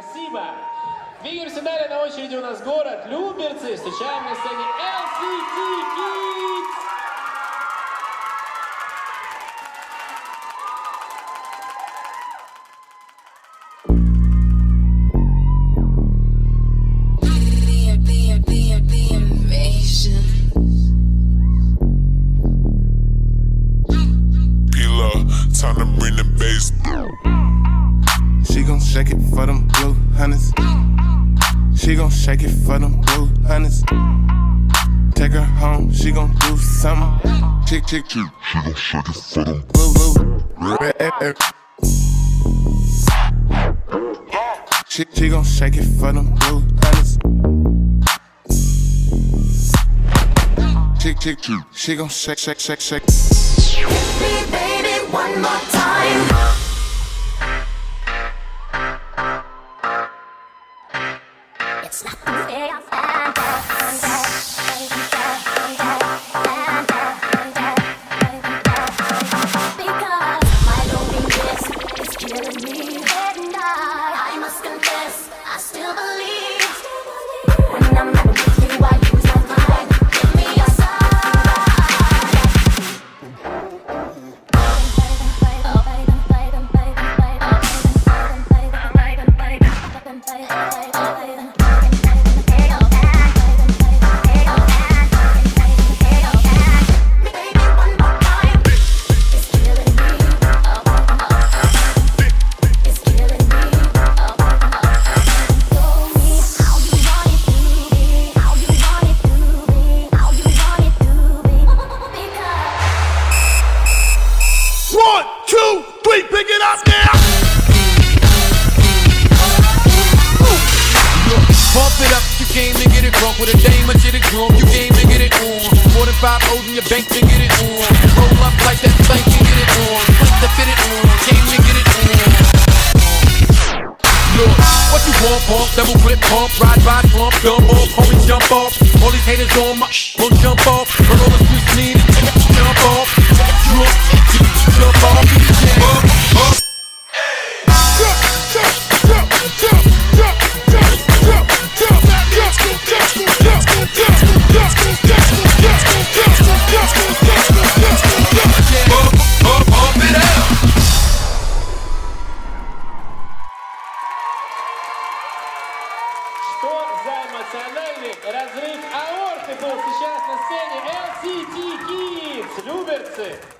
Спасибо. Двигаемся далее. На очереди у нас город Люберцы. Встречаем на сцене LCT Kids. Time to bring the bass. She gon' shake it for them blue hunnids. She gon' shake it for them blue hunnids. Take her home, she gon' do something. Chick, chick, chick. She gon' shake it for them. Blue, blue. Red, red, red. She, she gon' shake it for them blue hunnids. Chick, chick, chick. She gon' shake, shake, shake, shake. Hit me, baby, one more time. It's not the way with a dame or to the groom. You came to get it on. More than five O's in your bank to get it on. Roll up like that thing and get it on. Quick to fit it on. Came to get it on. Look, what you want, pump, double flip, pump, ride by, slump, dumb off, homie, jump off. All these haters on my sh, gon' jump off. национальный разрыв аорты был сейчас на сцене LCT Kids, люберцы.